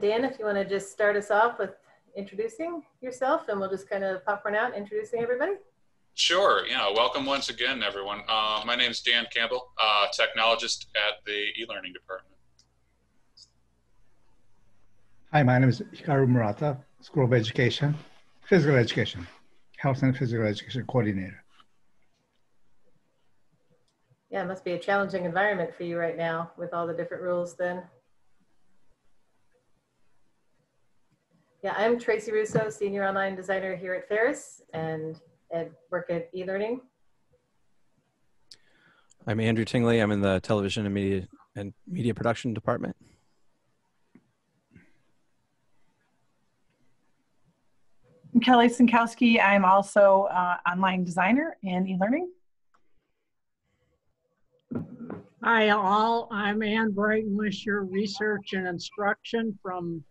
Dan, if you want to just start us off with introducing yourself and we'll just kind of popcorn out introducing everybody. Sure. Yeah. Welcome once again, everyone. Uh, my name is Dan Campbell, uh, technologist at the e-learning department. Hi, my name is Hikaru Murata, School of Education, Physical Education, Health and Physical Education Coordinator. Yeah, it must be a challenging environment for you right now with all the different rules then. Yeah, I'm Tracy Russo, Senior Online Designer here at Ferris and, and work at eLearning. I'm Andrew Tingley. I'm in the Television and Media and Media Production Department. I'm Kelly Sinkowski. I'm also uh, online designer in eLearning. Hi all, I'm Ann Breitenwisher, Research and Instruction from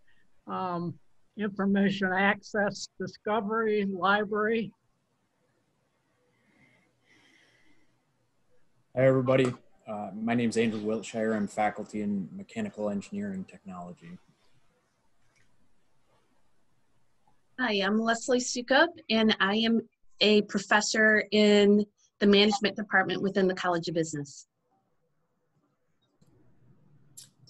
um, Information Access Discovery Library. Hi everybody, uh, my name is Andrew Wiltshire. I'm faculty in Mechanical Engineering Technology. Hi, I'm Leslie Sukup, and I am a professor in the management department within the College of Business.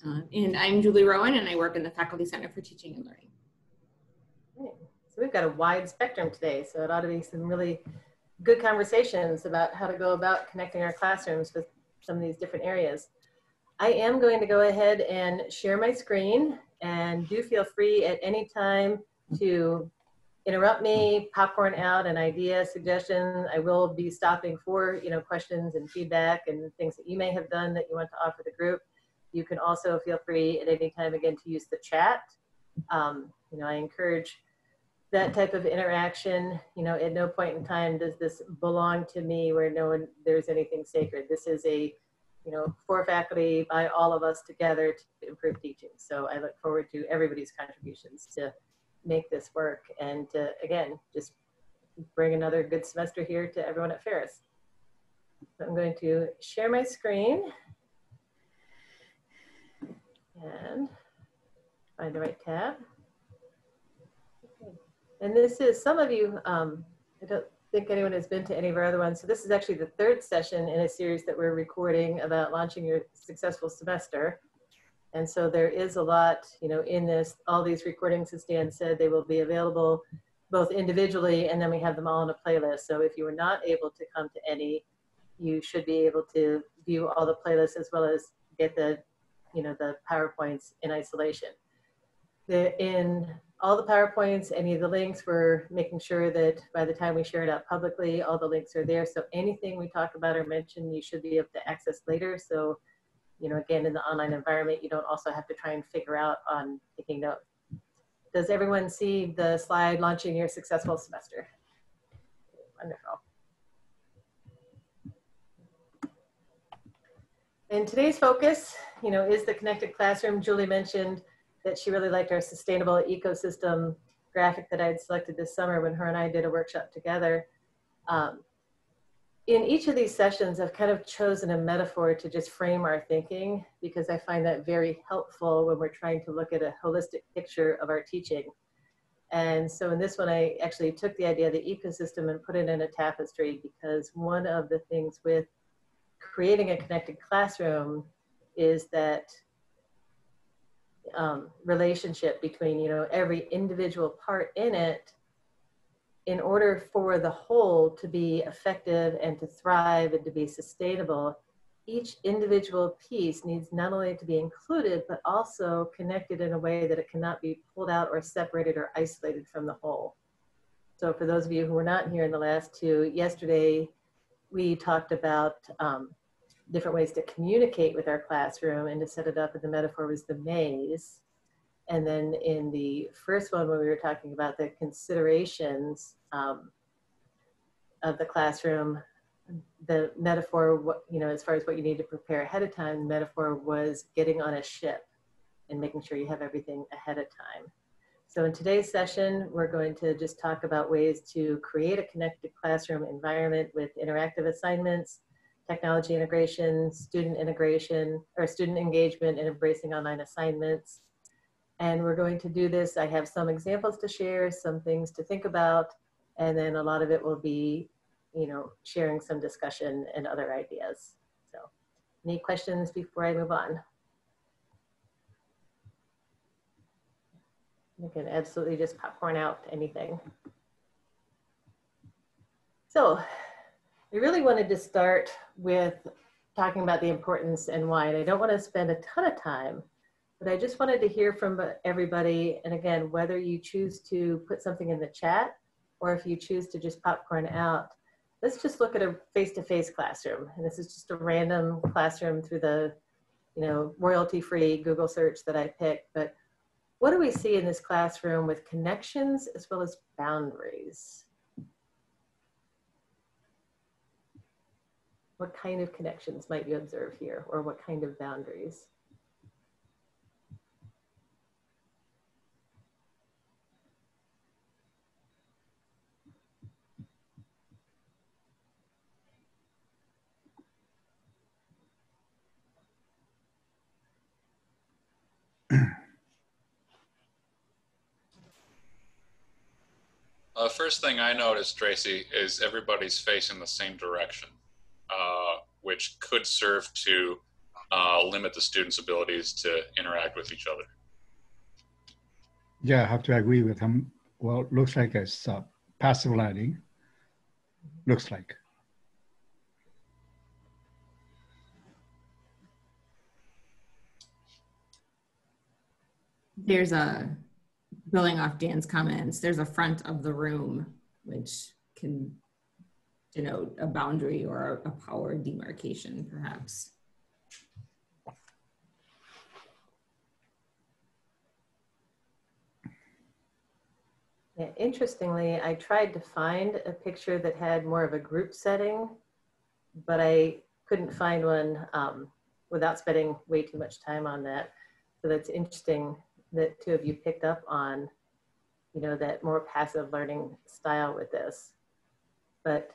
Uh, and I'm Julie Rowan, and I work in the Faculty Center for Teaching and Learning. We've got a wide spectrum today, so it ought to be some really good conversations about how to go about connecting our classrooms with some of these different areas. I am going to go ahead and share my screen, and do feel free at any time to interrupt me, popcorn out an idea, suggestion. I will be stopping for you know questions and feedback and things that you may have done that you want to offer the group. You can also feel free at any time again to use the chat. Um, you know, I encourage that type of interaction. You know, at no point in time does this belong to me where no one there's anything sacred. This is a you know, for faculty by all of us together to improve teaching. So I look forward to everybody's contributions to make this work and to, again, just bring another good semester here to everyone at Ferris. So I'm going to share my screen and find the right tab. And this is, some of you, um, I don't think anyone has been to any of our other ones. So this is actually the third session in a series that we're recording about launching your successful semester. And so there is a lot, you know, in this, all these recordings, as Dan said, they will be available both individually and then we have them all in a playlist. So if you were not able to come to any, you should be able to view all the playlists as well as get the you know, the PowerPoints in isolation. The, in all the PowerPoints, any of the links, we're making sure that by the time we share it out publicly, all the links are there. So anything we talk about or mention, you should be able to access later. So, you know, again, in the online environment, you don't also have to try and figure out on taking notes. Does everyone see the slide launching your successful semester? Wonderful. And today's focus, you know, is the connected classroom. Julie mentioned that she really liked our sustainable ecosystem graphic that I had selected this summer when her and I did a workshop together. Um, in each of these sessions, I've kind of chosen a metaphor to just frame our thinking because I find that very helpful when we're trying to look at a holistic picture of our teaching. And so in this one, I actually took the idea of the ecosystem and put it in a tapestry because one of the things with creating a connected classroom is that um, relationship between you know every individual part in it in order for the whole to be effective and to thrive and to be sustainable each individual piece needs not only to be included but also connected in a way that it cannot be pulled out or separated or isolated from the whole. So for those of you who were not here in the last two yesterday we talked about um, different ways to communicate with our classroom and to set it up. And the metaphor was the maze. And then in the first one, when we were talking about the considerations um, of the classroom, the metaphor, you know, as far as what you need to prepare ahead of time, the metaphor was getting on a ship and making sure you have everything ahead of time. So in today's session, we're going to just talk about ways to create a connected classroom environment with interactive assignments, technology integration, student integration, or student engagement and embracing online assignments, And we're going to do this. I have some examples to share, some things to think about, and then a lot of it will be, you know, sharing some discussion and other ideas. So, any questions before I move on? You can absolutely just popcorn out anything. So, I really wanted to start with talking about the importance and why. And I don't want to spend a ton of time, but I just wanted to hear from everybody. And again, whether you choose to put something in the chat or if you choose to just popcorn out, let's just look at a face-to-face classroom. And this is just a random classroom through the, you know, royalty-free Google search that I picked. But what do we see in this classroom with connections as well as boundaries? What kind of connections might you observe here or what kind of boundaries? Uh, first thing I noticed, Tracy, is everybody's facing the same direction. Uh, which could serve to uh, limit the students' abilities to interact with each other. Yeah, I have to agree with him. Well, looks like it's uh, passive learning. Looks like. There's a, building off Dan's comments, there's a front of the room, which can denote a boundary or a power demarcation, perhaps. Yeah, interestingly, I tried to find a picture that had more of a group setting, but I couldn't find one um, without spending way too much time on that. So that's interesting that two of you picked up on, you know, that more passive learning style with this. But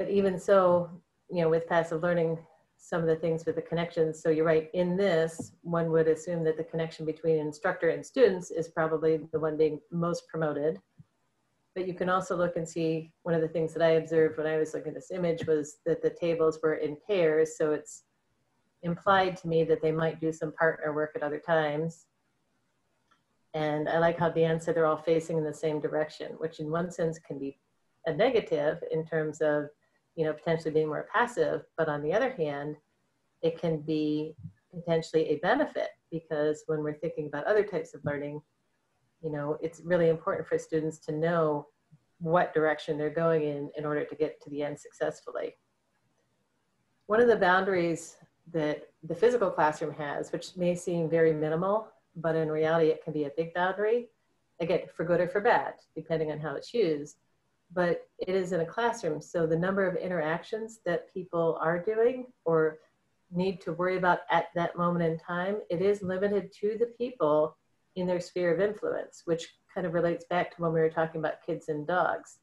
but even so, you know, with passive learning, some of the things with the connections. So you're right, in this, one would assume that the connection between instructor and students is probably the one being most promoted. But you can also look and see, one of the things that I observed when I was looking at this image was that the tables were in pairs. So it's implied to me that they might do some partner work at other times. And I like how Dan said they're all facing in the same direction, which in one sense can be a negative in terms of you know, potentially being more passive. But on the other hand, it can be potentially a benefit because when we're thinking about other types of learning, you know, it's really important for students to know what direction they're going in in order to get to the end successfully. One of the boundaries that the physical classroom has, which may seem very minimal, but in reality it can be a big boundary, again, for good or for bad, depending on how it's used, but it is in a classroom. So the number of interactions that people are doing or need to worry about at that moment in time, it is limited to the people in their sphere of influence, which kind of relates back to when we were talking about kids and dogs.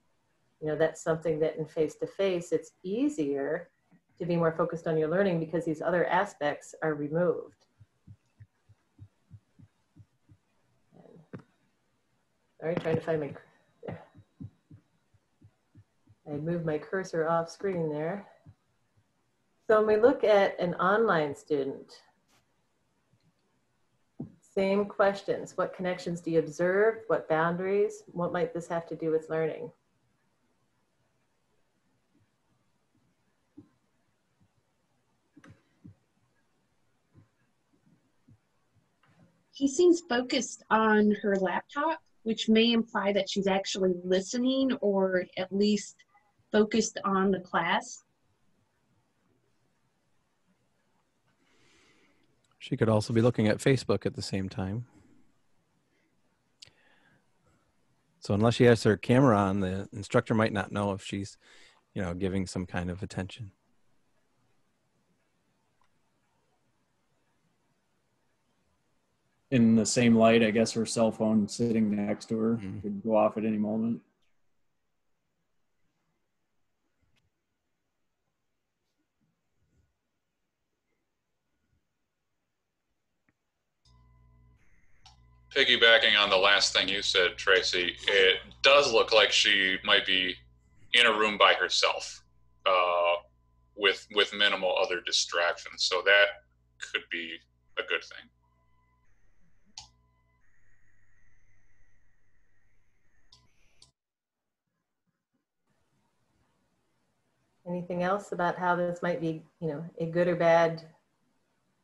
You know, that's something that in face to face, it's easier to be more focused on your learning because these other aspects are removed. All right, trying to find my I moved my cursor off screen there. So when we look at an online student, same questions. What connections do you observe? What boundaries? What might this have to do with learning? He seems focused on her laptop, which may imply that she's actually listening or at least focused on the class. She could also be looking at Facebook at the same time. So unless she has her camera on, the instructor might not know if she's, you know, giving some kind of attention. In the same light, I guess her cell phone sitting next to her mm-hmm. could go off at any moment. Piggybacking on the last thing you said, Tracy, it does look like she might be in a room by herself uh, with with minimal other distractions. So that could be a good thing. Anything else about how this might be, you know, a good or bad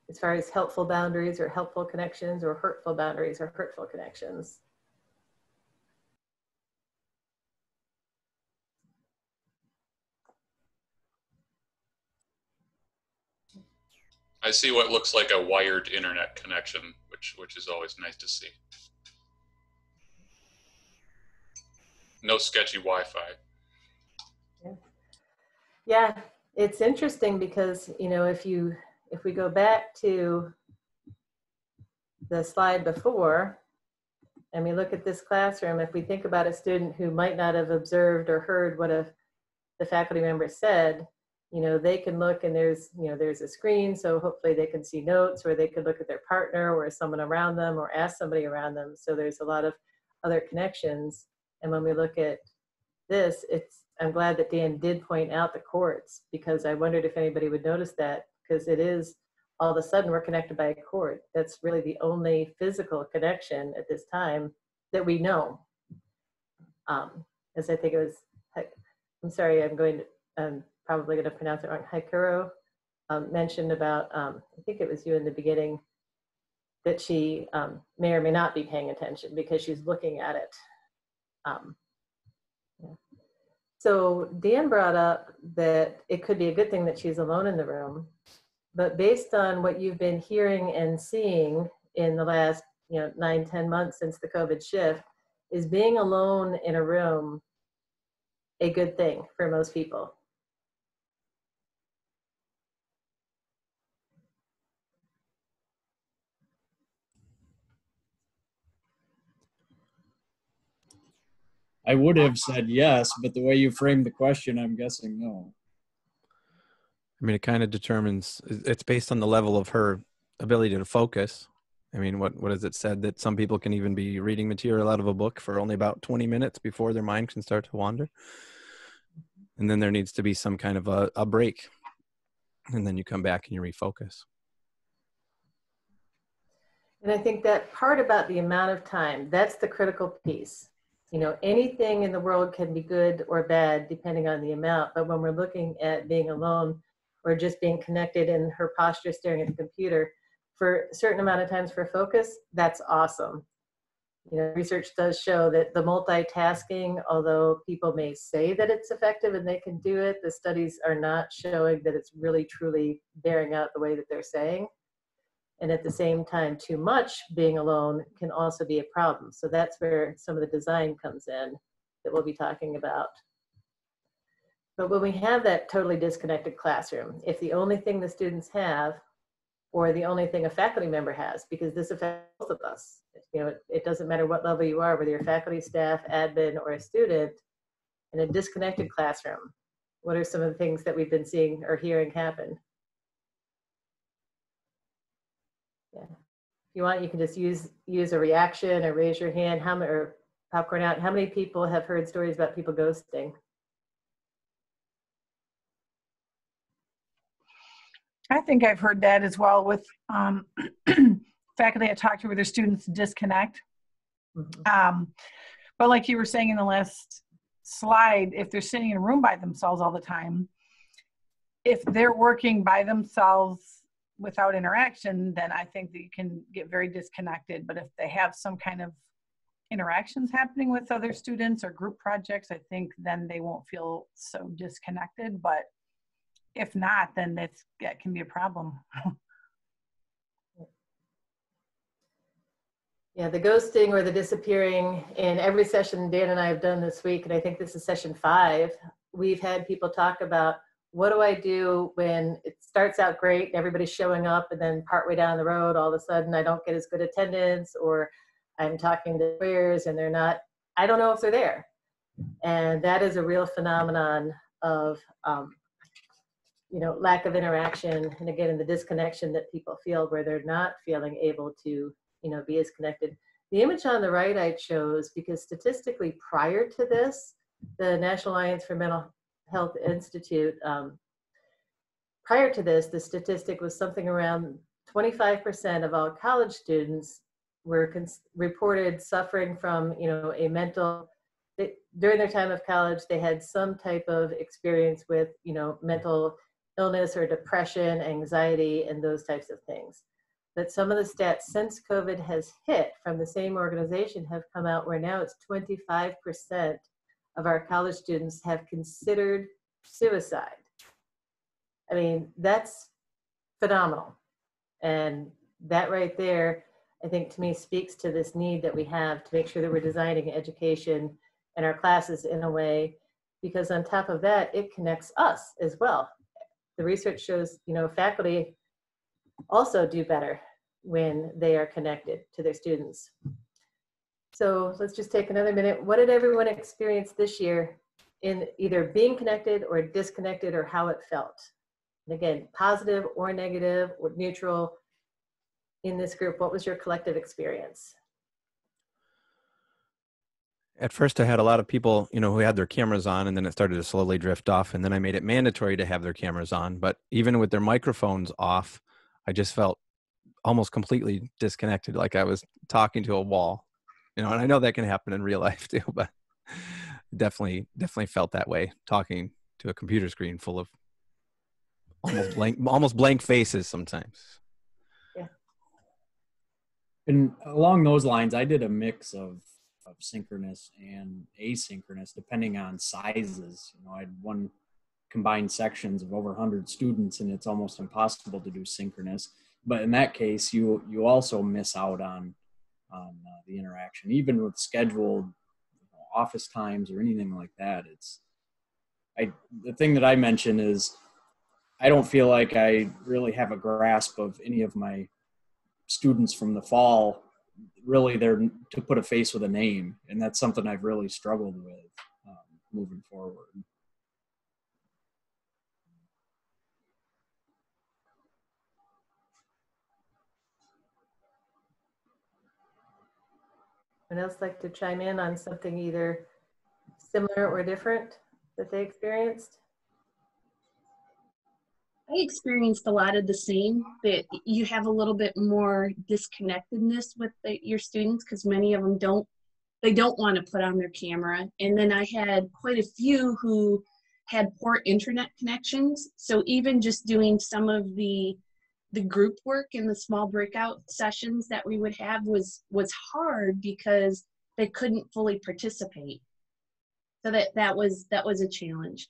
as far as helpful boundaries or helpful connections or hurtful boundaries or hurtful connections? I see what looks like a wired internet connection, which which is always nice to see. No sketchy Wi-Fi. Yeah. yeah, it's interesting because you know if you if we go back to the slide before and we look at this classroom, if we think about a student who might not have observed or heard what a, the faculty member said, you know, they can look and there's, you know, there's a screen, so hopefully they can see notes or they could look at their partner or someone around them or ask somebody around them. So there's a lot of other connections. And when we look at this, it's, I'm glad that Dan did point out the courts because I wondered if anybody would notice that because it is all of a sudden we're connected by a cord. That's really the only physical connection at this time that we know. Um, as I think it was, I'm sorry, I'm going to, I'm probably going to pronounce it wrong, Haikuro um, mentioned about, um, I think it was you in the beginning, that she um, may or may not be paying attention because she's looking at it. Um. So Dan brought up that it could be a good thing that she's alone in the room but based on what you've been hearing and seeing in the last you know nine ten months since the covid shift is being alone in a room a good thing for most people I would have said yes, but the way you framed the question, I'm guessing no. I mean, it kind of determines. It's based on the level of her ability to focus. I mean, what what has it said that some people can even be reading material out of a book for only about 20 minutes before their mind can start to wander, and then there needs to be some kind of a, a break, and then you come back and you refocus. And I think that part about the amount of time, that's the critical piece. You know, anything in the world can be good or bad depending on the amount, but when we're looking at being alone, or just being connected in her posture staring at the computer for a certain amount of times for focus, that's awesome. You know, research does show that the multitasking, although people may say that it's effective and they can do it, the studies are not showing that it's really truly bearing out the way that they're saying. And at the same time, too much being alone can also be a problem. So that's where some of the design comes in that we'll be talking about. But when we have that totally disconnected classroom, if the only thing the students have or the only thing a faculty member has, because this affects both of us, you know, it, it doesn't matter what level you are, whether you're faculty, staff, admin, or a student, in a disconnected classroom, what are some of the things that we've been seeing or hearing happen? Yeah. If you want, you can just use use a reaction or raise your hand. How many or popcorn out? How many people have heard stories about people ghosting? I think I've heard that as well with um, faculty I talked to where their students disconnect. Mm-hmm. Um, but like you were saying in the last slide, if they're sitting in a room by themselves all the time, if they're working by themselves without interaction, then I think that you can get very disconnected. But if they have some kind of interactions happening with other students or group projects, I think then they won't feel so disconnected. But if not, then that's, that can be a problem. Yeah, the ghosting or the disappearing in every session Dan and I have done this week, and I think this is session five, we've had people talk about what do I do when it starts out great everybody's showing up, and then partway down the road, all of a sudden I don't get as good attendance, or I'm talking to players and they're not, I don't know if they're there. And that is a real phenomenon of um, you know lack of interaction and again in the disconnection that people feel where they're not feeling able to you know be as connected. The image on the right I chose because statistically prior to this, the National Alliance for Mental Health Institute, um, prior to this, the statistic was something around 25% of all college students were cons- reported suffering from, you know, a mental they, during their time of college, they had some type of experience with, you know, mental illness or depression, anxiety, and those types of things. But some of the stats since COVID has hit from the same organization have come out where now it's 25% of our college students have considered suicide. I mean, that's phenomenal. And that right there, I think to me speaks to this need that we have to make sure that we're designing education and our classes in a way because on top of that it connects us as well the research shows you know faculty also do better when they are connected to their students. So let's just take another minute. What did everyone experience this year in either being connected or disconnected or how it felt? And again positive or negative or neutral in this group what was your collective experience at first I had a lot of people, you know, who had their cameras on and then it started to slowly drift off and then I made it mandatory to have their cameras on, but even with their microphones off, I just felt almost completely disconnected like I was talking to a wall. You know, and I know that can happen in real life too, but definitely definitely felt that way talking to a computer screen full of almost blank almost blank faces sometimes. Yeah. And along those lines, I did a mix of of synchronous and asynchronous depending on sizes. You know, I had one combined sections of over 100 students and it's almost impossible to do synchronous. But in that case, you you also miss out on on uh, the interaction, even with scheduled you know, office times or anything like that. It's I the thing that I mention is I don't feel like I really have a grasp of any of my students from the fall really there to put a face with a name, and that's something I've really struggled with um, moving forward. Anyone else like to chime in on something either similar or different that they experienced? I experienced a lot of the same, but you have a little bit more disconnectedness with the, your students because many of them don't they don't want to put on their camera. And then I had quite a few who had poor internet connections. So even just doing some of the the group work and the small breakout sessions that we would have was was hard because they couldn't fully participate. So that that was that was a challenge.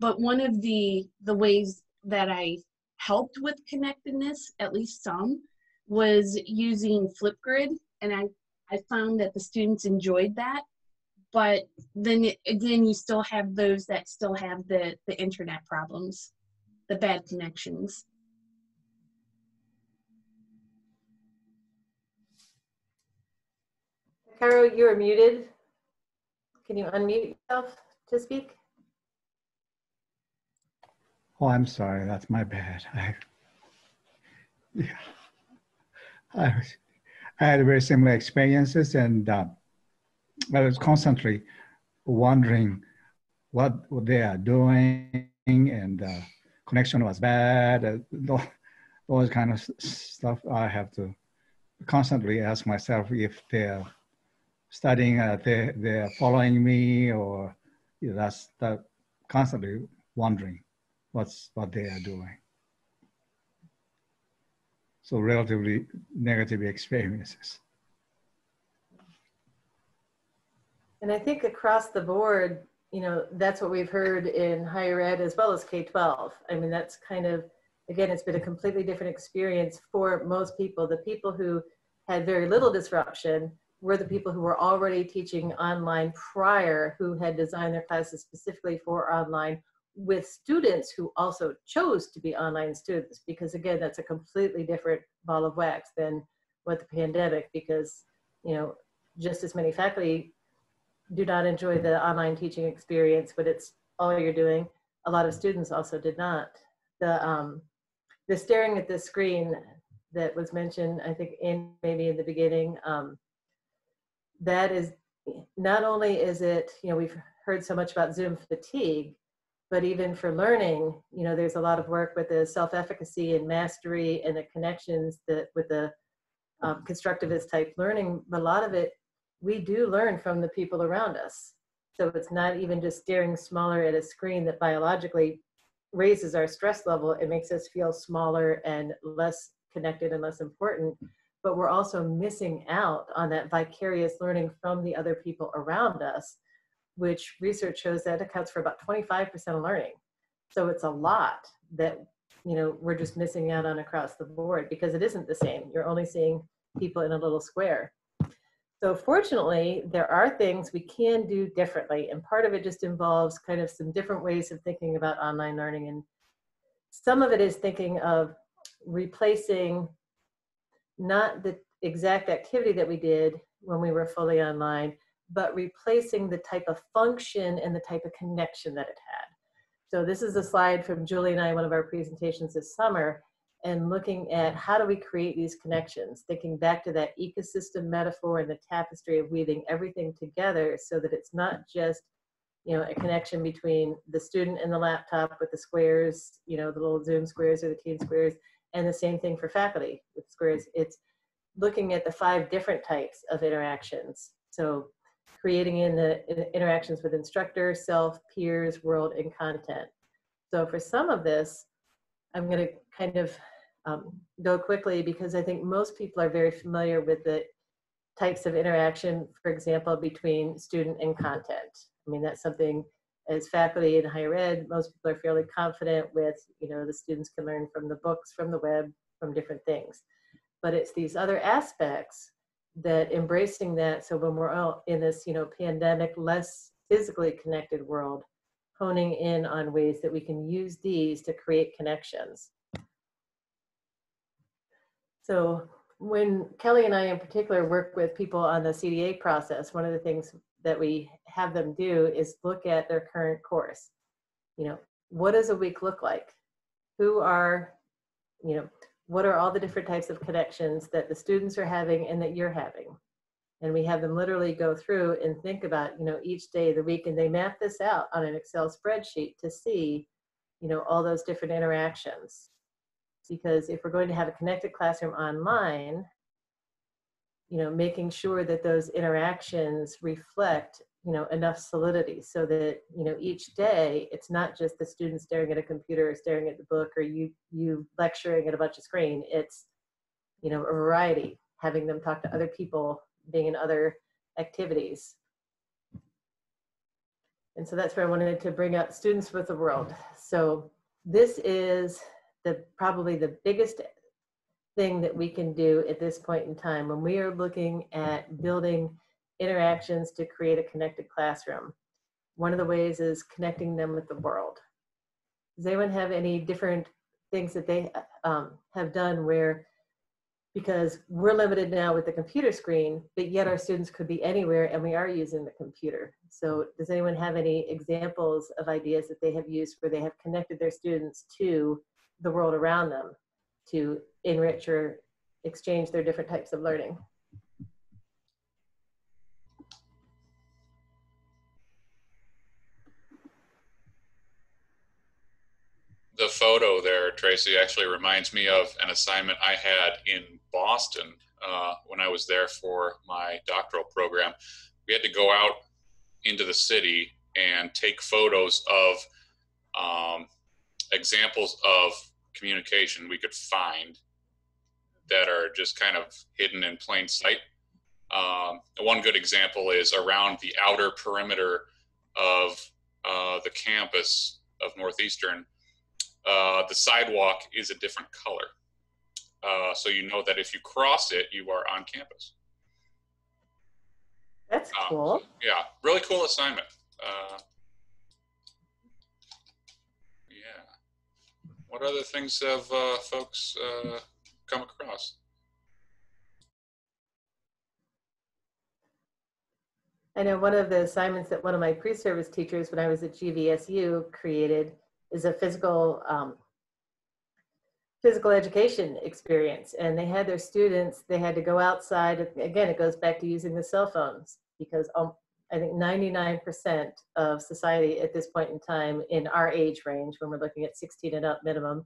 But one of the the ways that I helped with connectedness, at least some, was using Flipgrid. And I, I found that the students enjoyed that. But then again, you still have those that still have the, the internet problems, the bad connections. Caro, you are muted. Can you unmute yourself to speak? Oh, I'm sorry. That's my bad. I, yeah, I, was, I had very similar experiences, and uh, I was constantly wondering what, they are doing, and uh, connection was bad. Uh, those kind of stuff. I have to constantly ask myself if they're studying, uh, they they're following me, or you know, that's that constantly wondering what's what they are doing. So relatively negative experiences. And I think across the board, you know, that's what we've heard in higher ed as well as K-12. I mean, that's kind of, again, it's been a completely different experience for most people. The people who had very little disruption were the people who were already teaching online prior, who had designed their classes specifically for online with students who also chose to be online students because again that's a completely different ball of wax than what the pandemic because you know just as many faculty do not enjoy the online teaching experience but it's all you're doing. A lot of students also did not. The um the staring at the screen that was mentioned i think in maybe in the beginning um that is not only is it, you know, we've heard so much about Zoom fatigue, but even for learning, you know, there's a lot of work with the self-efficacy and mastery and the connections that with the um, constructivist type learning, a lot of it we do learn from the people around us. So it's not even just staring smaller at a screen that biologically raises our stress level. It makes us feel smaller and less connected and less important. But we're also missing out on that vicarious learning from the other people around us, which research shows that accounts for about 25% of learning. So it's a lot that you know we're just missing out on across the board because it isn't the same. You're only seeing people in a little square. So fortunately, there are things we can do differently. And part of it just involves kind of some different ways of thinking about online learning. And some of it is thinking of replacing not the exact activity that we did when we were fully online, but replacing the type of function and the type of connection that it had. So this is a slide from Julie and I, one of our presentations this summer, and looking at how do we create these connections, thinking back to that ecosystem metaphor and the tapestry of weaving everything together so that it's not just you know a connection between the student and the laptop with the squares you know the little zoom squares or the team squares and the same thing for faculty with squares it's looking at the five different types of interactions so creating in the interactions with instructor self peers world and content so for some of this I'm going to kind of um, go quickly because I think most people are very familiar with the types of interaction, for example, between student and content. I mean, that's something as faculty in higher ed, most people are fairly confident with, you know, the students can learn from the books, from the web, from different things. But it's these other aspects that embracing that, so when we're all in this, you know, pandemic, less physically connected world, honing in on ways that we can use these to create connections. So when Kelly and I in particular work with people on the CDA process, one of the things that we have them do is look at their current course. You know, what does a week look like? Who are, you know, what are all the different types of connections that the students are having and that you're having? and we have them literally go through and think about you know each day of the week and they map this out on an excel spreadsheet to see you know all those different interactions because if we're going to have a connected classroom online you know making sure that those interactions reflect you know enough solidity so that you know each day it's not just the student staring at a computer or staring at the book or you you lecturing at a bunch of screen it's you know a variety having them talk to other people being in other activities. And so that's where I wanted to bring up students with the world. So this is the probably the biggest thing that we can do at this point in time when we are looking at building interactions to create a connected classroom. One of the ways is connecting them with the world. Does anyone have any different things that they um, have done where because we're limited now with the computer screen, but yet our students could be anywhere and we are using the computer. So does anyone have any examples of ideas that they have used where they have connected their students to the world around them to enrich or exchange their different types of learning? The photo there, Tracy, actually reminds me of an assignment I had in Boston uh, when I was there for my doctoral program. We had to go out into the city and take photos of um, examples of communication we could find that are just kind of hidden in plain sight. Um, one good example is around the outer perimeter of uh, the campus of Northeastern uh, the sidewalk is a different color. Uh, so you know that if you cross it, you are on campus. That's um, cool. Yeah, really cool assignment. Uh, yeah. What other things have uh, folks uh, come across? I know one of the assignments that one of my pre-service teachers when I was at GVSU created is a physical um, physical education experience. And they had their students they had to go outside. Again it goes back to using the cell phones because um, i think 99% of society at this point in time in our age range when we're looking at 16 and up minimum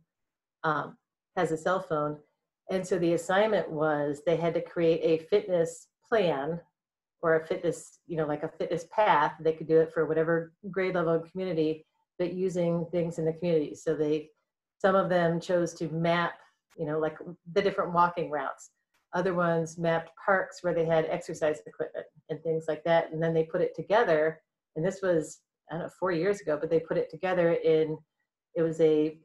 um, has a cell phone. And so the assignment was they had to create a fitness plan or a fitness you know like a fitness path. They could do it for whatever grade level and community but using things in the community so they some of them chose to map, you know, like the different walking routes. Other ones mapped parks where they had exercise equipment and things like that. And then they put it together. And this was, I don't know, four years ago, but they put it together in, it was a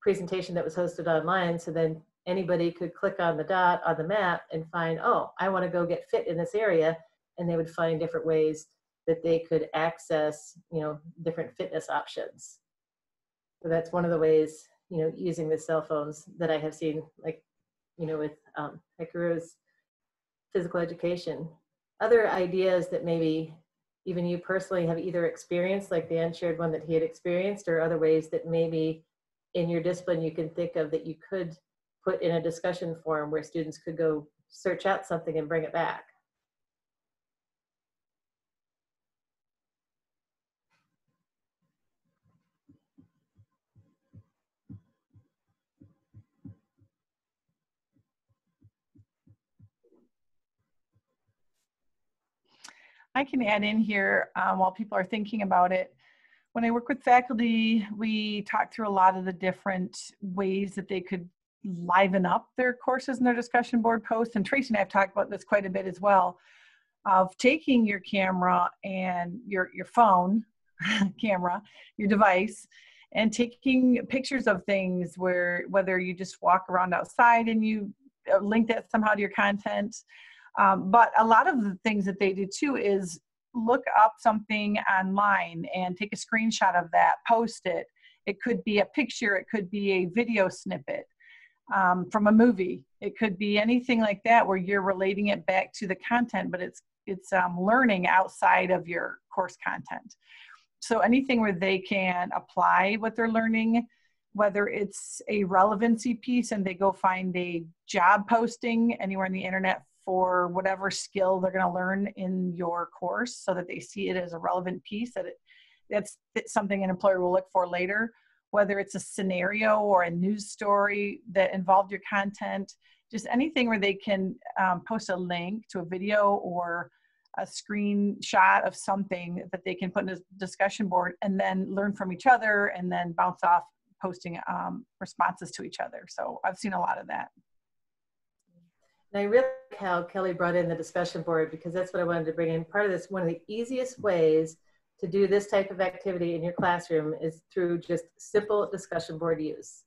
presentation that was hosted online. So then anybody could click on the dot on the map and find, oh, I want to go get fit in this area. And they would find different ways that they could access, you know, different fitness options. So that's one of the ways you know, using the cell phones that I have seen, like, you know, with um, Hikaru's physical education. Other ideas that maybe even you personally have either experienced, like Dan shared one that he had experienced, or other ways that maybe in your discipline you can think of that you could put in a discussion forum where students could go search out something and bring it back. I can add in here um, while people are thinking about it. When I work with faculty, we talk through a lot of the different ways that they could liven up their courses and their discussion board posts. And Tracy and I have talked about this quite a bit as well of taking your camera and your, your phone camera, your device, and taking pictures of things where whether you just walk around outside and you uh, link that somehow to your content um, but a lot of the things that they do too is look up something online and take a screenshot of that, post it. It could be a picture, it could be a video snippet um, from a movie. It could be anything like that where you're relating it back to the content, but it's it's um, learning outside of your course content. So anything where they can apply what they're learning, whether it's a relevancy piece and they go find a job posting anywhere on the internet for whatever skill they're going to learn in your course so that they see it as a relevant piece that it that's something an employer will look for later. Whether it's a scenario or a news story that involved your content just anything where they can um, post a link to a video or a screenshot of something that they can put in a discussion board and then learn from each other and then bounce off posting um, responses to each other. So i've seen a lot of that and I really like how Kelly brought in the discussion board because that's what I wanted to bring in. Part of this, one of the easiest ways to do this type of activity in your classroom is through just simple discussion board use.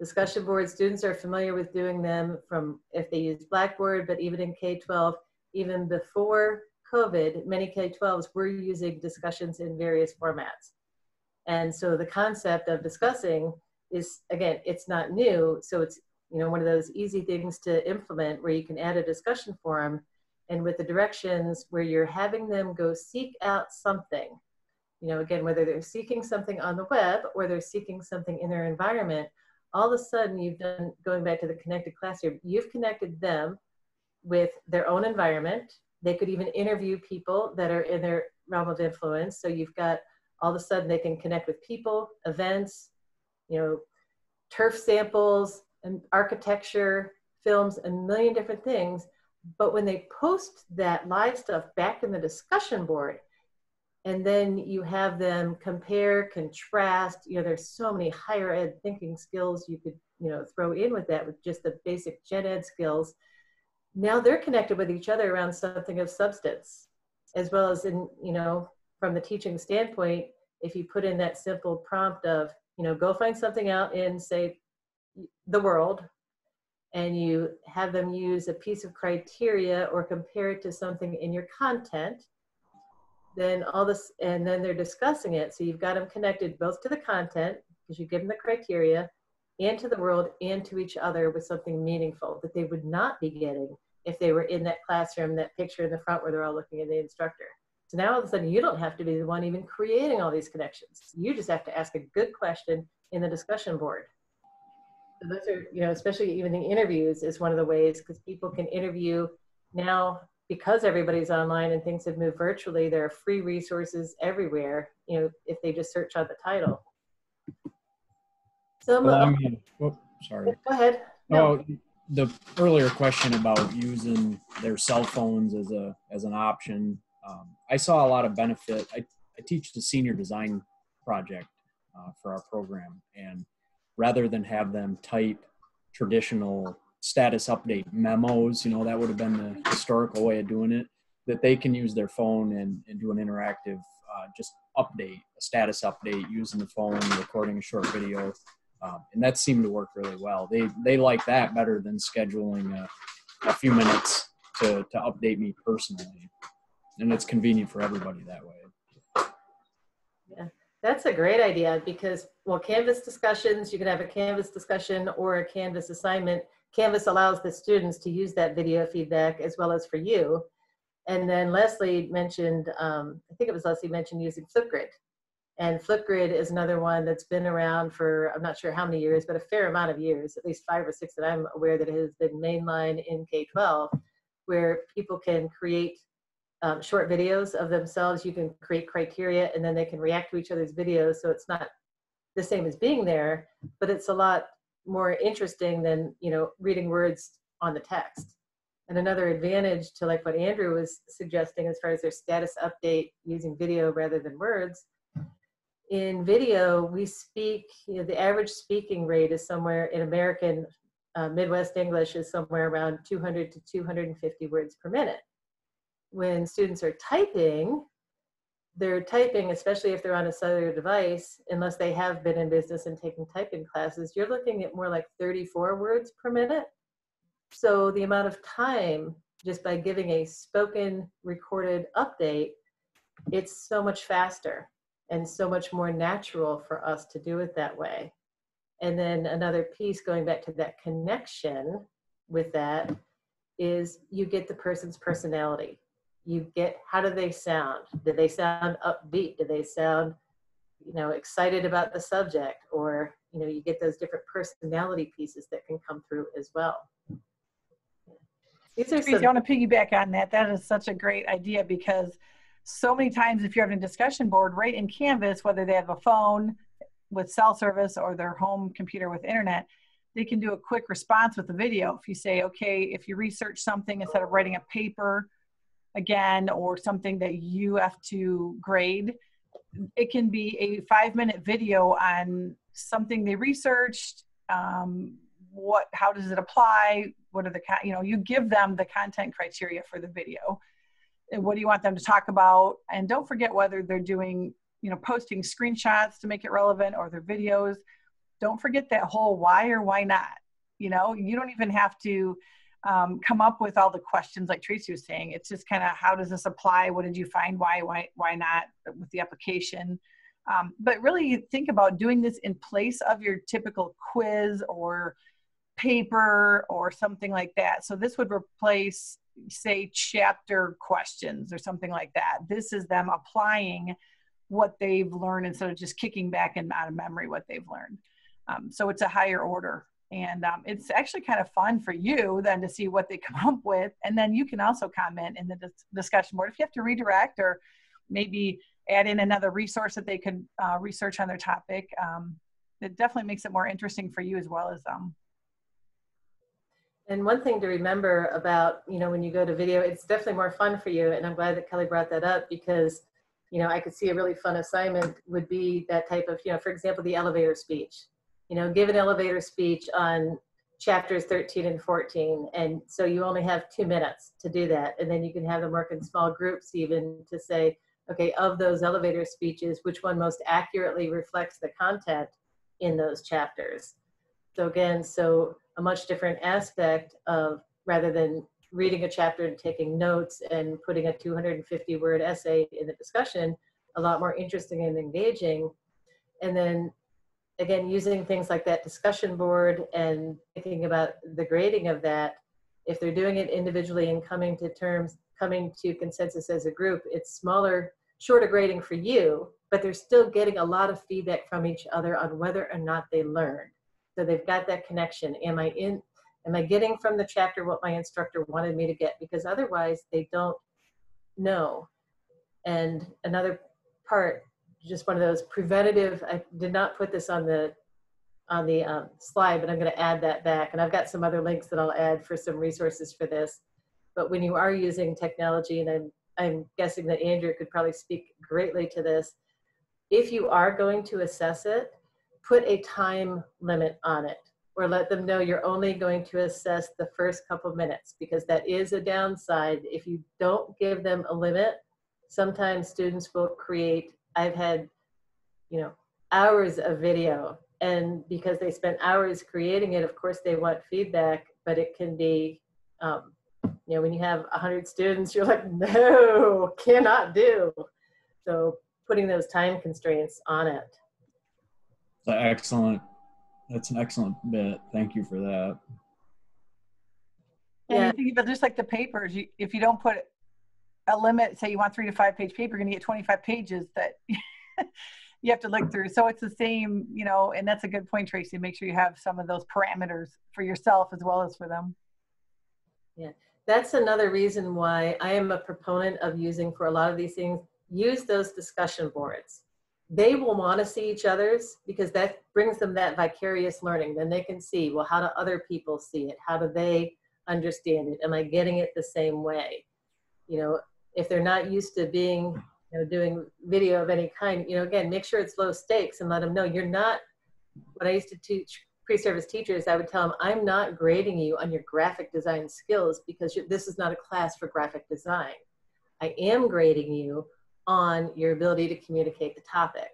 Discussion board students are familiar with doing them from if they use Blackboard, but even in K-12, even before COVID, many K-12s were using discussions in various formats. And so the concept of discussing is, again, it's not new, so it's you know, one of those easy things to implement where you can add a discussion forum and with the directions where you're having them go seek out something. You know, again, whether they're seeking something on the web or they're seeking something in their environment, all of a sudden you've done, going back to the connected classroom, you've connected them with their own environment. They could even interview people that are in their realm of influence. So you've got all of a sudden they can connect with people, events, you know, turf samples, and architecture, films, a million different things. But when they post that live stuff back in the discussion board, and then you have them compare, contrast, you know, there's so many higher ed thinking skills you could, you know, throw in with that with just the basic gen ed skills. Now they're connected with each other around something of substance, as well as in, you know, from the teaching standpoint, if you put in that simple prompt of, you know, go find something out in, say, the world and you have them use a piece of criteria or compare it to something in your content then all this and then they're discussing it. So you've got them connected both to the content because you give them the criteria and to the world and to each other with something meaningful that they would not be getting if they were in that classroom that picture in the front where they're all looking at the instructor. So now all of a sudden you don't have to be the one even creating all these connections. You just have to ask a good question in the discussion board those are, you know, especially even the interviews is one of the ways because people can interview now because everybody's online and things have moved virtually. There are free resources everywhere, you know, if they just search on the title. So, Well, I mean, whoop, sorry. go ahead. No. Oh, the earlier question about using their cell phones as a as an option, um, I saw a lot of benefit. I, I teach the senior design project uh, for our program, and rather than have them type traditional status update memos, you know, that would have been the historical way of doing it. That they can use their phone and, and do an interactive, uh, just update, a status update using the phone, recording a short video um, and that seemed to work really well. They they like that better than scheduling a, a few minutes to to update me personally, and it's convenient for everybody that way. That's a great idea because well, Canvas discussions, you can have a Canvas discussion or a Canvas assignment. Canvas allows the students to use that video feedback as well as for you. And then Leslie mentioned, um, I think it was Leslie mentioned using Flipgrid. And Flipgrid is another one that's been around for, I'm not sure how many years, but a fair amount of years, at least five or six that I'm aware that it has been mainline in K-12, where people can create um, short videos of themselves. You can create criteria and then they can react to each other's videos. So it's not the same as being there, but it's a lot more interesting than, you know, reading words on the text. And another advantage to like what Andrew was suggesting as far as their status update using video rather than words in video, we speak, you know, the average speaking rate is somewhere in American uh, Midwest English is somewhere around 200 to 250 words per minute. When students are typing, they're typing, especially if they're on a cellular device, unless they have been in business and taken typing classes, you're looking at more like 34 words per minute. So the amount of time just by giving a spoken recorded update, it's so much faster and so much more natural for us to do it that way. And then another piece going back to that connection with that is you get the person's personality. You get how do they sound? Do they sound upbeat? Do they sound, you know, excited about the subject? Or, you know, you get those different personality pieces that can come through as well. These are some, I want to piggyback on that. That is such a great idea because so many times if you're having a discussion board right in Canvas, whether they have a phone with cell service or their home computer with internet, they can do a quick response with the video. If you say, okay, if you research something instead of writing a paper again or something that you have to grade, it can be a five minute video on something they researched. Um, what, how does it apply? What are the, you know, you give them the content criteria for the video what do you want them to talk about and don't forget whether they're doing you know posting screenshots to make it relevant or their videos don't forget that whole why or why not you know you don't even have to um, come up with all the questions like tracy was saying it's just kind of how does this apply what did you find why why why not with the application um, but really think about doing this in place of your typical quiz or paper or something like that so this would replace say chapter questions or something like that. This is them applying what they've learned instead of just kicking back and out of memory what they've learned. Um, so it's a higher order. And um, it's actually kind of fun for you then to see what they come up with. And then you can also comment in the dis- discussion board if you have to redirect or maybe add in another resource that they could uh, research on their topic. Um, it definitely makes it more interesting for you as well as um, and one thing to remember about, you know, when you go to video, it's definitely more fun for you. And I'm glad that Kelly brought that up because, you know, I could see a really fun assignment would be that type of, you know, for example, the elevator speech. You know, give an elevator speech on chapters 13 and 14. And so you only have two minutes to do that. And then you can have them work in small groups even to say, okay, of those elevator speeches, which one most accurately reflects the content in those chapters. So again, so a much different aspect of rather than reading a chapter and taking notes and putting a 250 word essay in the discussion, a lot more interesting and engaging. And then again, using things like that discussion board and thinking about the grading of that, if they're doing it individually and coming to terms, coming to consensus as a group, it's smaller, shorter grading for you, but they're still getting a lot of feedback from each other on whether or not they learned. So they've got that connection. Am I in, am I getting from the chapter what my instructor wanted me to get? Because otherwise they don't know. And another part, just one of those preventative, I did not put this on the on the um, slide, but I'm going to add that back. And I've got some other links that I'll add for some resources for this. But when you are using technology, and I'm, I'm guessing that Andrew could probably speak greatly to this, if you are going to assess it, put a time limit on it or let them know you're only going to assess the first couple minutes because that is a downside. If you don't give them a limit, sometimes students will create, I've had, you know, hours of video and because they spent hours creating it, of course they want feedback, but it can be, um, you know, when you have 100 students, you're like, no, cannot do. So putting those time constraints on it. Excellent. That's an excellent bit. Thank you for that. And yeah. you think about just like the papers, you, if you don't put a limit, say you want three to five page paper, you're going to get 25 pages that you have to look through. So it's the same, you know, and that's a good point, Tracy. Make sure you have some of those parameters for yourself as well as for them. Yeah, that's another reason why I am a proponent of using for a lot of these things, use those discussion boards. They will want to see each other's because that brings them that vicarious learning. Then they can see, well, how do other people see it? How do they understand it? Am I getting it the same way? You know, if they're not used to being you know, doing video of any kind, you know, again, make sure it's low stakes and let them know you're not, What I used to teach pre-service teachers, I would tell them, I'm not grading you on your graphic design skills because this is not a class for graphic design. I am grading you on your ability to communicate the topic.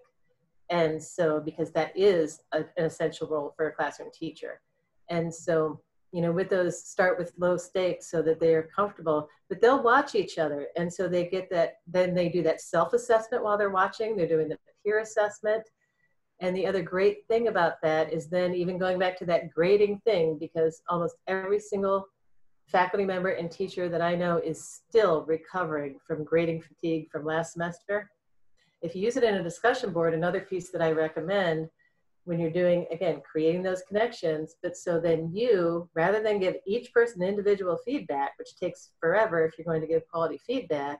And so, because that is a, an essential role for a classroom teacher. And so, you know, with those start with low stakes so that they're comfortable, but they'll watch each other. And so they get that, then they do that self assessment while they're watching, they're doing the peer assessment. And the other great thing about that is then even going back to that grading thing, because almost every single faculty member and teacher that I know is still recovering from grading fatigue from last semester. If you use it in a discussion board, another piece that I recommend when you're doing, again, creating those connections. But so then you, rather than give each person individual feedback, which takes forever if you're going to give quality feedback,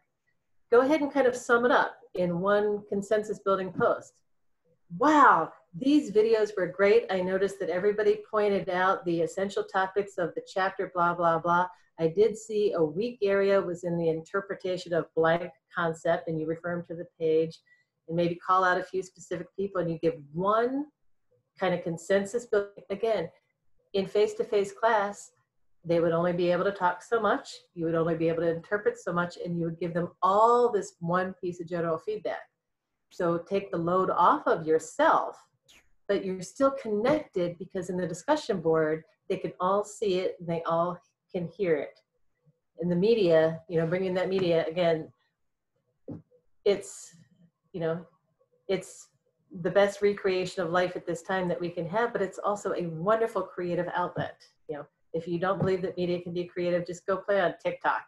go ahead and kind of sum it up in one consensus building post. Wow, these videos were great. I noticed that everybody pointed out the essential topics of the chapter, blah, blah, blah. I did see a weak area was in the interpretation of blank concept, and you refer them to the page, and maybe call out a few specific people, and you give one kind of consensus. But again, in face-to-face class, they would only be able to talk so much. You would only be able to interpret so much, and you would give them all this one piece of general feedback. So take the load off of yourself, but you're still connected because in the discussion board, they can all see it and they all can hear it. In the media, you know, bringing that media again, it's, you know, it's the best recreation of life at this time that we can have, but it's also a wonderful creative outlet. You know, if you don't believe that media can be creative, just go play on TikTok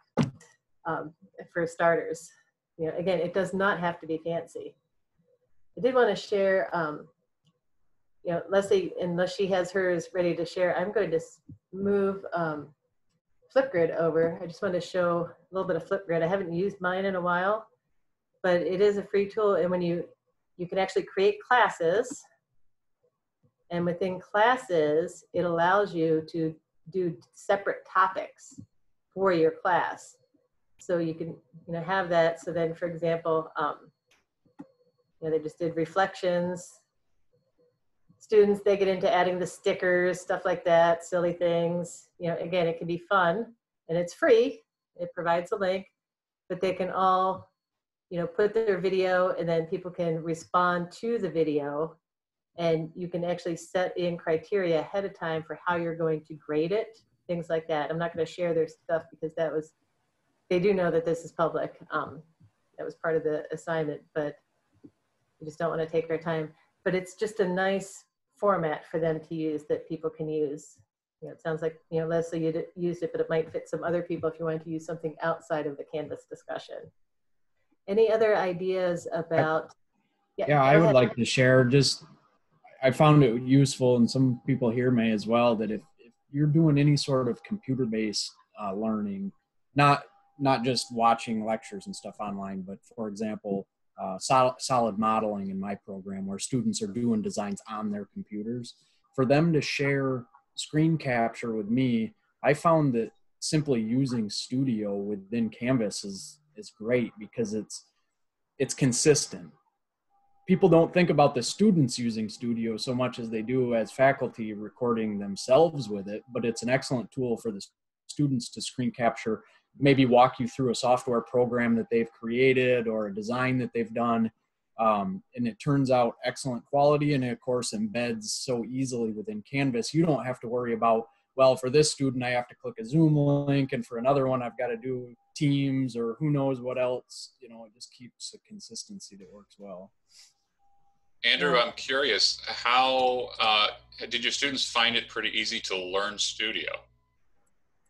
um, for starters. You know, again, it does not have to be fancy. I did want to share, um, you know, Leslie, unless she has hers ready to share, I'm going to move um, Flipgrid over. I just want to show a little bit of Flipgrid. I haven't used mine in a while, but it is a free tool. And when you you can actually create classes. And within classes, it allows you to do separate topics for your class. So you can you know, have that. So then, for example, um, you know, they just did reflections. Students, they get into adding the stickers, stuff like that, silly things. You know, again, it can be fun and it's free. It provides a link, but they can all you know, put their video and then people can respond to the video and you can actually set in criteria ahead of time for how you're going to grade it, things like that. I'm not going to share their stuff because that was, they do know that this is public. Um, that was part of the assignment, but we just don't want to take our time. But it's just a nice format for them to use that people can use. You know, it sounds like, you know, Leslie, you used it, but it might fit some other people if you wanted to use something outside of the Canvas discussion. Any other ideas about? Yeah, yeah I would ahead. like to share just, I found it useful, and some people here may as well, that if, if you're doing any sort of computer based uh, learning, not not just watching lectures and stuff online, but for example, uh, solid, solid modeling in my program where students are doing designs on their computers, for them to share screen capture with me, I found that simply using Studio within Canvas is is great because it's it's consistent. People don't think about the students using Studio so much as they do as faculty recording themselves with it, but it's an excellent tool for the students to screen capture, maybe walk you through a software program that they've created or a design that they've done. Um, and it turns out excellent quality and it, of course embeds so easily within Canvas. You don't have to worry about well, for this student, I have to click a Zoom link, and for another one, I've got to do Teams or who knows what else. You know, it just keeps a consistency that works well. Andrew, I'm curious, how uh, did your students find it pretty easy to learn Studio?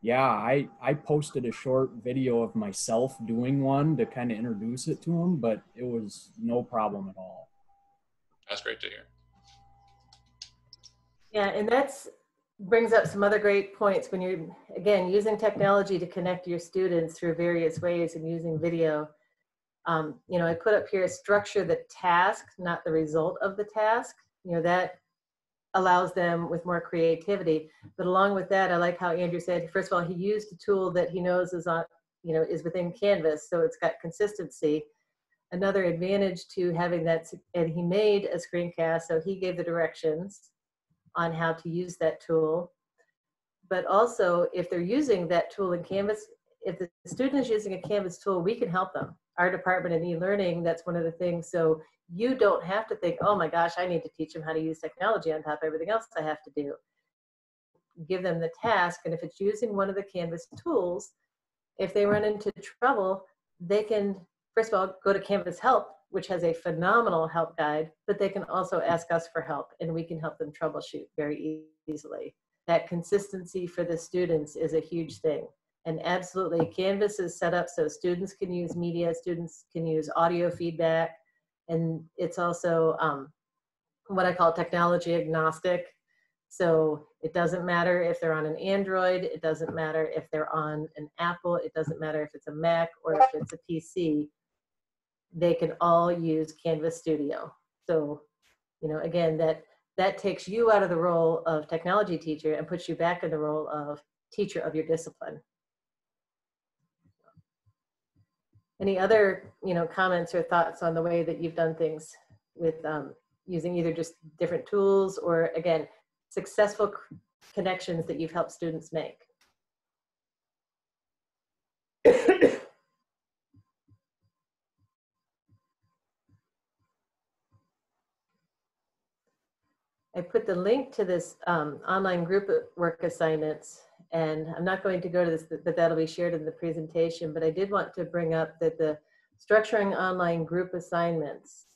Yeah, I, I posted a short video of myself doing one to kind of introduce it to them, but it was no problem at all. That's great to hear. Yeah, and that's brings up some other great points when you're again using technology to connect your students through various ways and using video. Um, you know i put up here structure the task not the result of the task. You know that allows them with more creativity. But along with that i like how andrew said first of all he used a tool that he knows is on you know is within canvas so it's got consistency. Another advantage to having that and he made a screencast so he gave the directions on how to use that tool. But also, if they're using that tool in Canvas, if the student is using a Canvas tool, we can help them. Our department in e-learning, that's one of the things. So you don't have to think, oh my gosh, I need to teach them how to use technology on top of everything else I have to do. Give them the task, and if it's using one of the Canvas tools, if they run into trouble, they can, first of all, go to Canvas Help which has a phenomenal help guide, but they can also ask us for help and we can help them troubleshoot very easily. That consistency for the students is a huge thing. And absolutely, Canvas is set up so students can use media, students can use audio feedback, and it's also um, what I call technology agnostic. So it doesn't matter if they're on an Android, it doesn't matter if they're on an Apple, it doesn't matter if it's a Mac or if it's a PC they can all use Canvas Studio. So, you know, again, that that takes you out of the role of technology teacher and puts you back in the role of teacher of your discipline. Any other, you know, comments or thoughts on the way that you've done things with um, using either just different tools or again, successful connections that you've helped students make? I put the link to this um, online group work assignments, and I'm not going to go to this, but that'll be shared in the presentation. But I did want to bring up that the structuring online group assignments,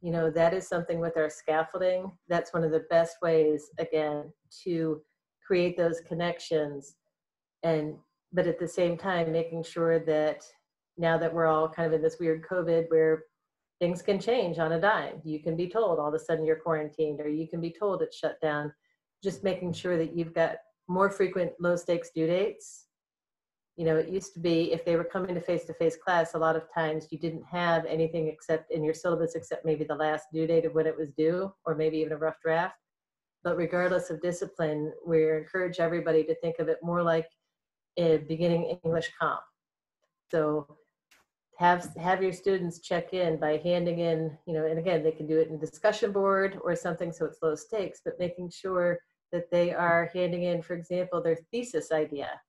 you know, that is something with our scaffolding. That's one of the best ways, again, to create those connections. And, but at the same time, making sure that now that we're all kind of in this weird COVID where things can change on a dime. You can be told all of a sudden you're quarantined, or you can be told it's shut down. Just making sure that you've got more frequent low stakes due dates. You know, it used to be if they were coming to face to face class, a lot of times you didn't have anything except in your syllabus except maybe the last due date of when it was due, or maybe even a rough draft. But regardless of discipline, we encourage everybody to think of it more like a beginning English comp. So have have your students check in by handing in you know and again they can do it in discussion board or something so it's low stakes but making sure that they are handing in for example their thesis idea.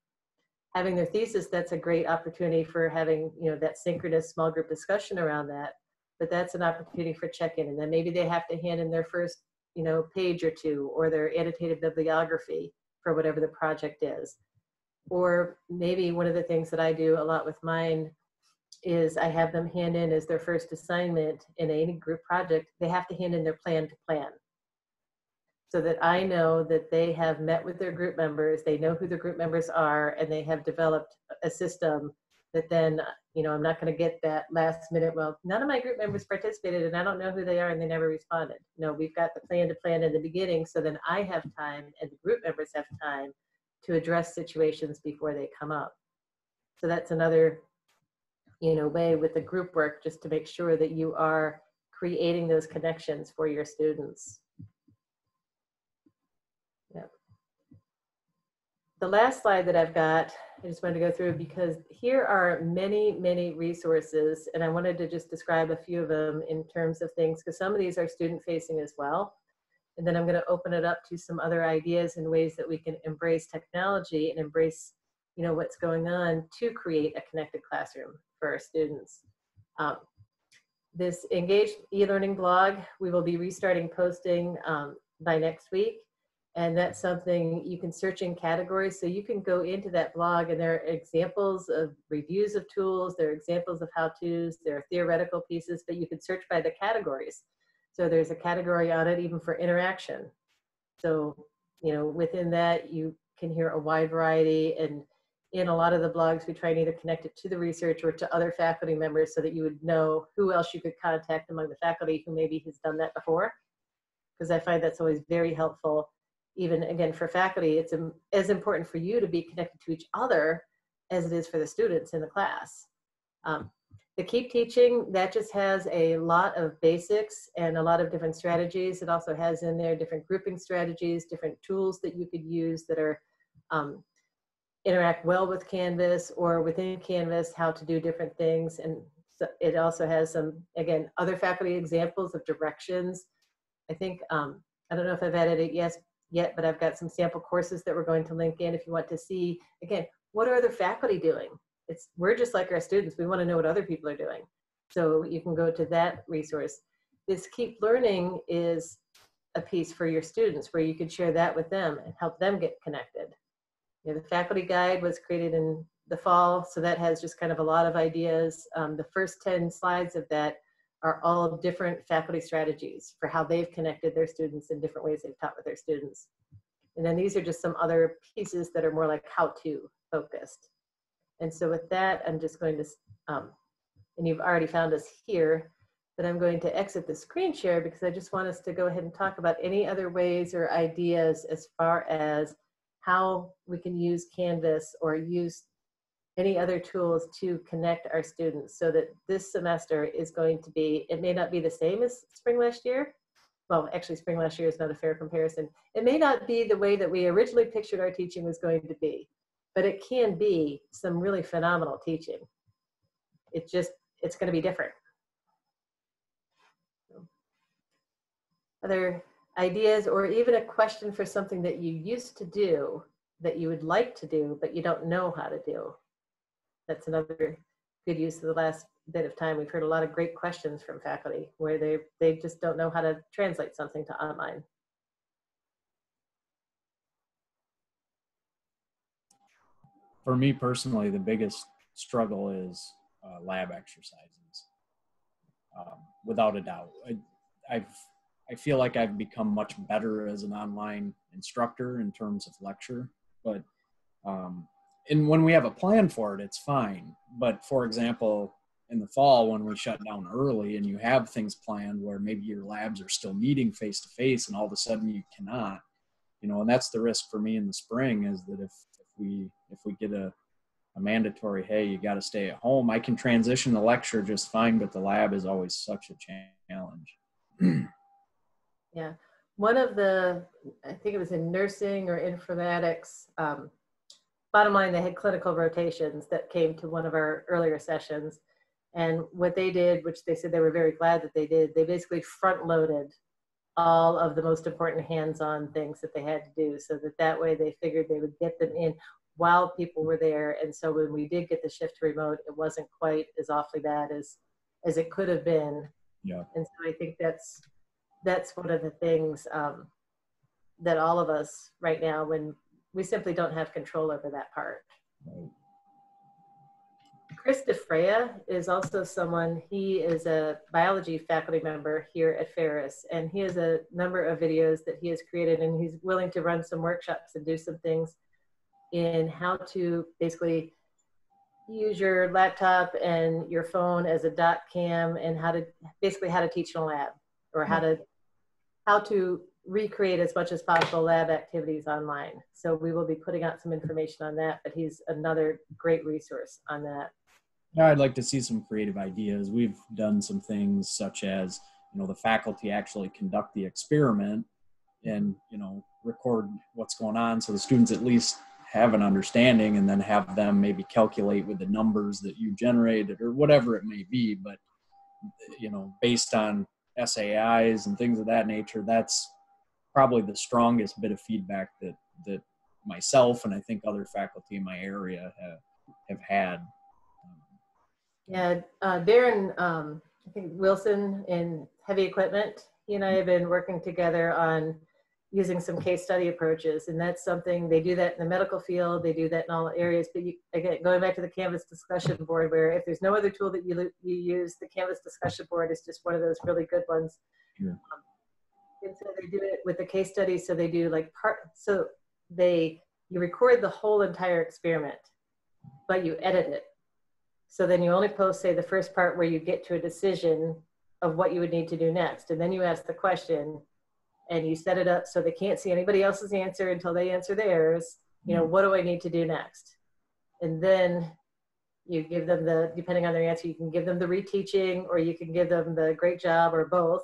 Having their thesis that's a great opportunity for having you know that synchronous small group discussion around that but that's an opportunity for check-in and then maybe they have to hand in their first you know page or two or their annotated bibliography for whatever the project is. Or maybe one of the things that i do a lot with mine is I have them hand in as their first assignment in any group project, they have to hand in their plan to plan. So that I know that they have met with their group members, they know who their group members are, and they have developed a system that then you know i'm not going to get that last minute well none of my group members participated and i don't know who they are and they never responded no we've got the plan to plan in the beginning so then i have time and the group members have time to address situations before they come up so that's another you know way with the group work just to make sure that you are creating those connections for your students. The last slide that I've got, I just wanted to go through because here are many, many resources, and I wanted to just describe a few of them in terms of things, because some of these are student facing as well. And then I'm going to open it up to some other ideas and ways that we can embrace technology and embrace, you know, what's going on to create a connected classroom for our students. Um, this engaged e-learning blog, we will be restarting posting um, by next week. And that's something you can search in categories. So you can go into that blog and there are examples of reviews of tools there are examples of how to's there are theoretical pieces but you can search by the categories. So there's a category on it even for interaction. So you know within that you can hear a wide variety and in a lot of the blogs we try and either connect it to the research or to other faculty members so that you would know who else you could contact among the faculty who maybe has done that before because i find that's always very helpful even again for faculty, it's as important for you to be connected to each other as it is for the students in the class. Um, the Keep Teaching, that just has a lot of basics and a lot of different strategies. It also has in there different grouping strategies, different tools that you could use that are um, interact well with Canvas or within Canvas, how to do different things. And so it also has some, again, other faculty examples of directions. I think, um, I don't know if I've added it yet, yet, but I've got some sample courses that we're going to link in if you want to see, again, what are other faculty doing? It's, we're just like our students. We want to know what other people are doing. So you can go to that resource. This Keep Learning is a piece for your students where you can share that with them and help them get connected. You know, the faculty guide was created in the fall, so that has just kind of a lot of ideas. Um, the first 10 slides of that are all different faculty strategies for how they've connected their students in different ways they've taught with their students. And then these are just some other pieces that are more like how-to focused. And so with that, I'm just going to, um, and you've already found us here, but I'm going to exit the screen share because I just want us to go ahead and talk about any other ways or ideas as far as how we can use Canvas or use any other tools to connect our students so that this semester is going to be, it may not be the same as spring last year. Well, actually spring last year is not a fair comparison. It may not be the way that we originally pictured our teaching was going to be, but it can be some really phenomenal teaching. It just, it's gonna be different. Other ideas or even a question for something that you used to do that you would like to do, but you don't know how to do that's another good use of the last bit of time. We've heard a lot of great questions from faculty where they, they just don't know how to translate something to online. For me personally, the biggest struggle is uh, lab exercises. Um, without a doubt, I, I've I feel like I've become much better as an online instructor in terms of lecture, but um, and when we have a plan for it, it's fine. But for example, in the fall when we shut down early and you have things planned where maybe your labs are still meeting face to face and all of a sudden you cannot, you know, and that's the risk for me in the spring is that if, if we if we get a, a mandatory, hey, you got to stay at home, I can transition the lecture just fine, but the lab is always such a challenge. yeah. One of the, I think it was in nursing or informatics, um, bottom line, they had clinical rotations that came to one of our earlier sessions. And what they did, which they said they were very glad that they did, they basically front loaded all of the most important hands-on things that they had to do so that that way they figured they would get them in while people were there. And so when we did get the shift to remote, it wasn't quite as awfully bad as, as it could have been. Yeah. And so I think that's, that's one of the things um, that all of us right now, when we simply don't have control over that part. Chris DeFreya is also someone, he is a biology faculty member here at Ferris, and he has a number of videos that he has created, and he's willing to run some workshops and do some things in how to basically use your laptop and your phone as a doc cam and how to basically how to teach in a lab or how to how to recreate as much as possible lab activities online. So we will be putting out some information on that, but he's another great resource on that. Yeah, I'd like to see some creative ideas. We've done some things such as, you know, the faculty actually conduct the experiment and, you know, record what's going on so the students at least have an understanding and then have them maybe calculate with the numbers that you generated or whatever it may be. But, you know, based on SAIs and things of that nature, that's probably the strongest bit of feedback that, that myself and I think other faculty in my area have, have had. Yeah, uh, Darren, um, I think Wilson in heavy equipment, he and I have been working together on using some case study approaches and that's something they do that in the medical field they do that in all areas but you, again going back to the canvas discussion board where if there's no other tool that you, you use the canvas discussion board is just one of those really good ones yeah. um, and so they do it with the case study so they do like part so they you record the whole entire experiment but you edit it so then you only post say the first part where you get to a decision of what you would need to do next and then you ask the question and you set it up so they can't see anybody else's answer until they answer theirs you know mm-hmm. what do i need to do next? And then you give them the depending on their answer you can give them the reteaching or you can give them the great job or both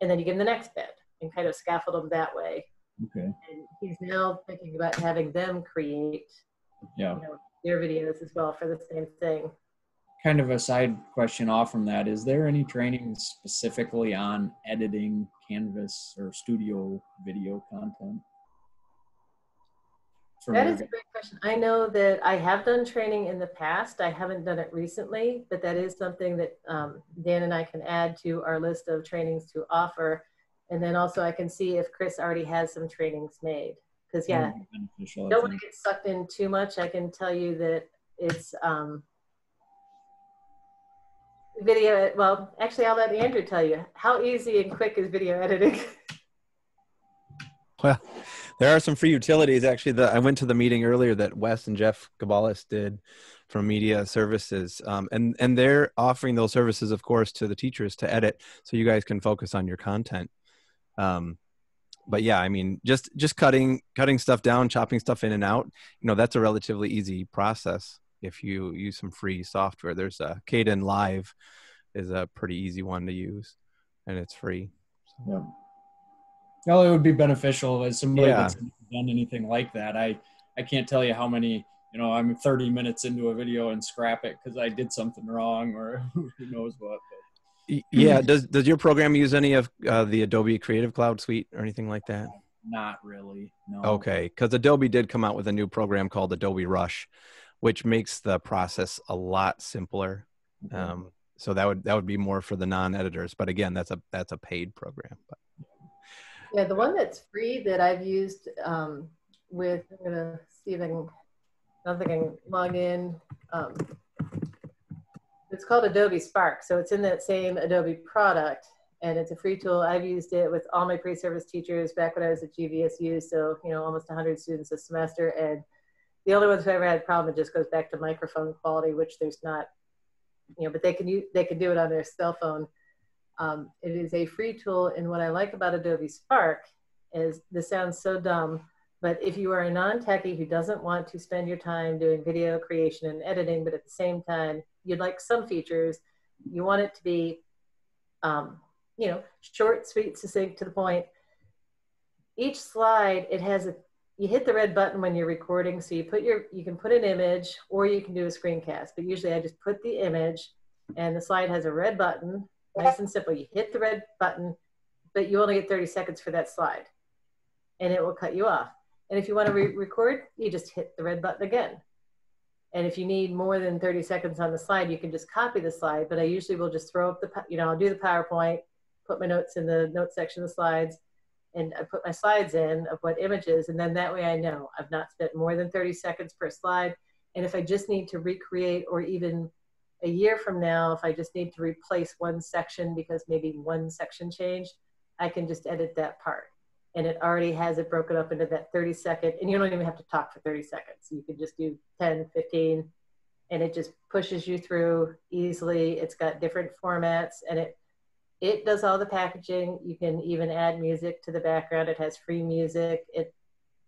and then you give them the next bit and kind of scaffold them that way. Okay. And he's now thinking about having them create yeah. you know, their videos as well for the same thing kind of a side question off from that is there any training specifically on editing canvas or studio video content? That is a great question. I know that i have done training in the past. I haven't done it recently but that is something that um, dan and i can add to our list of trainings to offer. And then also i can see if chris already has some trainings made. Because yeah don't want to get sucked in too much. I can tell you that it's um, video well actually i'll let andrew tell you. How easy and quick is video editing? Well there are some free utilities actually i went to the meeting earlier that wes and jeff Caballes did from media services. Um, and and they're offering those services of course to the teachers to edit so you guys can focus on your content. Um, but yeah i mean just just cutting cutting stuff down chopping stuff in and out you know that's a relatively easy process if you use some free software. There's a Caden Kdenlive is a pretty easy one to use, and it's free. So. Yeah. Well, it would be beneficial as somebody yeah. that's done anything like that. I I can't tell you how many. You know, I'm 30 minutes into a video and scrap it because I did something wrong or who knows what. But. Yeah. does Does your program use any of uh, the Adobe Creative Cloud Suite or anything like that? Not really. No. Okay, because Adobe did come out with a new program called Adobe Rush, which makes the process a lot simpler. Mm-hmm. Um, so that would that would be more for the non-editors, but again, that's a that's a paid program. But. Yeah, the one that's free that I've used um, with I'm gonna see if I can. I don't think I can log in. Um, it's called Adobe Spark, so it's in that same Adobe product, and it's a free tool. I've used it with all my pre-service teachers back when I was at GVSU, so you know almost 100 students a semester, and the only ones who ever had a problem, it just goes back to microphone quality, which there's not, you know, but they can use, they can do it on their cell phone. Um, it is a free tool. And what I like about Adobe Spark is this sounds so dumb, but if you are a non-techie who doesn't want to spend your time doing video creation and editing, but at the same time, you'd like some features, you want it to be, um, you know, short, sweet, succinct, to the point. Each slide, it has a you hit the red button when you're recording. So you put your, you can put an image or you can do a screencast, but usually I just put the image and the slide has a red button, nice and simple. You hit the red button, but you only get 30 seconds for that slide and it will cut you off. And if you want to re-record, you just hit the red button again. And if you need more than 30 seconds on the slide, you can just copy the slide, but I usually will just throw up the, you know, I'll do the PowerPoint, put my notes in the notes section of the slides, and I put my slides in of what images, and then that way I know I've not spent more than 30 seconds per slide. And if I just need to recreate, or even a year from now, if I just need to replace one section because maybe one section changed, I can just edit that part. And it already has it broken up into that 30 second, and you don't even have to talk for 30 seconds. You can just do 10, 15, and it just pushes you through easily. It's got different formats and it it does all the packaging. You can even add music to the background. It has free music. It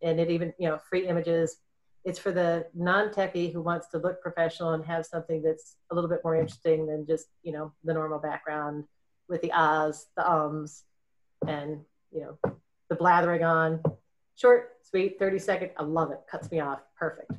and it even, you know, free images. It's for the non-techie who wants to look professional and have something that's a little bit more interesting than just, you know, the normal background with the ahs, the ums, and you know, the blathering on. Short, sweet, 30 second. I love it. Cuts me off. Perfect.